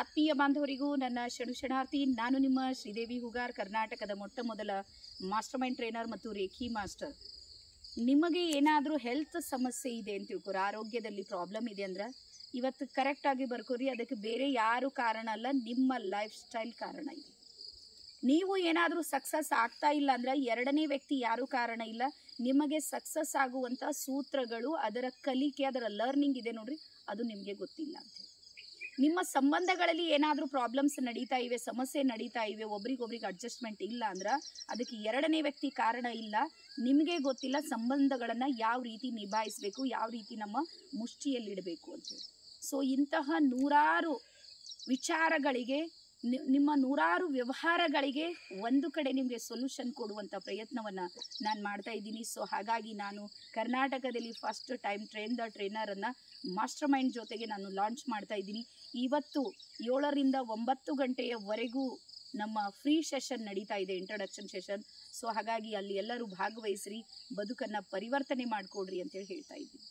ಆತ್ಮೀಯ ಬಾಂಧವರಿಗೂ ನನ್ನ ಶರಣಾರ್ಥಿ ನಾನು ನಿಮ್ಮ ಶ್ರೀದೇವಿ ಹುಗಾರ್, ಕರ್ನಾಟಕದ ಮೊಟ್ಟ ಮೊದಲ ಮಾಸ್ಟರ್ ಮೈಂಡ್ ಟ್ರೈನರ್ ಮತ್ತು ರೇಖಿ ಮಾಸ್ಟರ್. ನಿಮಗೆ ಏನಾದರೂ ಹೆಲ್ತ್ ಸಮಸ್ಯೆ ಇದೆ ಅಂತ ತಿಳ್ಕೊರಿ. ಆರೋಗ್ಯದಲ್ಲಿ ಪ್ರಾಬ್ಲಮ್ ಇದೆ ಅಂದ್ರೆ ಇವತ್ತು ಕರೆಕ್ಟಾಗಿ ಬರ್ಕೋರಿ. ಅದಕ್ಕೆ ಬೇರೆ ಯಾರು ಕಾರಣ ಅಲ್ಲ, ನಿಮ್ಮ ಲೈಫ್ ಸ್ಟೈಲ್ ಕಾರಣ ಇದೆ. ನೀವು ಏನಾದರೂ ಸಕ್ಸಸ್ ಆಗ್ತಾ ಇಲ್ಲ ಅಂದ್ರೆ ಎರಡನೇ ವ್ಯಕ್ತಿ ಯಾರು ಕಾರಣ ಇಲ್ಲ. ನಿಮಗೆ ಸಕ್ಸಸ್ ಆಗುವಂಥ ಸೂತ್ರಗಳು ಅದರ ಕಲಿಕೆ, ಅದರ ಲರ್ನಿಂಗ್ ಇದೆ ನೋಡ್ರಿ. ಅದು ನಿಮಗೆ ಗೊತ್ತಿಲ್ಲ ಅಂತೇಳಿ ನಿಮ್ಮ ಸಂಬಂಧಗಳಲ್ಲಿ ಏನಾದರೂ ಪ್ರಾಬ್ಲಮ್ಸ್ ನಡೀತಾ ಇವೆ, ಸಮಸ್ಯೆ ನಡೀತಾ ಇವೆ, ಒಬ್ರಿಗೊಬ್ರಿಗೆ ಅಡ್ಜಸ್ಟ್ಮೆಂಟ್ ಇಲ್ಲ ಅಂದ್ರೆ ಅದಕ್ಕೆ ಎರಡನೇ ವ್ಯಕ್ತಿ ಕಾರಣ ಇಲ್ಲ. ನಿಮಗೆ ಗೊತ್ತಿಲ್ಲ ಸಂಬಂಧಗಳನ್ನು ಯಾವ ರೀತಿ ನಿಭಾಯಿಸಬೇಕು, ಯಾವ ರೀತಿ ನಮ್ಮ ಮುಷ್ಟಿಯಲ್ಲಿಡಬೇಕು ಅಂತೇಳಿ ಸೊ ಇಂತಹ ನೂರಾರು ವಿಚಾರಗಳಿಗೆ ನಿಮ್ಮ ನೂರಾರು ವ್ಯವಹಾರಗಳಿಗೆ ಒಂದು ಕಡೆ ನಿಮಗೆ ಸೊಲ್ಯೂಷನ್ ಕೊಡುವಂಥ ಪ್ರಯತ್ನವನ್ನು ನಾನು ಮಾಡ್ತಾ ಇದ್ದೀನಿ. ಸೊ ಹಾಗಾಗಿ ನಾನು ಕರ್ನಾಟಕದಲ್ಲಿ ಫಸ್ಟ್ ಟೈಮ್ ಟ್ರೈನ್ ದ ಟ್ರೈನರನ್ನು ಮಾಸ್ಟರ್ ಮೈಂಡ್ ಜೊತೆಗೆ ನಾನು ಲಾಂಚ್ ಮಾಡ್ತಾ ಇದ್ದೀನಿ. ಇವತ್ತು ಏಳರಿಂದ ಒಂಬತ್ತು ಗಂಟೆಯವರೆಗೂ ನಮ್ಮ ಫ್ರೀ ಸೆಷನ್ ನಡೀತಾ ಇದೆ ಇಂಟ್ರಡಕ್ಷನ್ ಸೆಷನ್ ಸೊ ಹಾಗಾಗಿ ಅಲ್ಲಿ ಎಲ್ಲರೂ ಭಾಗವಹಿಸ್ರಿ, ಬದುಕನ್ನು ಪರಿವರ್ತನೆ ಮಾಡಿಕೊಡ್ರಿ ಅಂತೇಳಿ ಹೇಳ್ತಾ ಇದ್ದೀನಿ.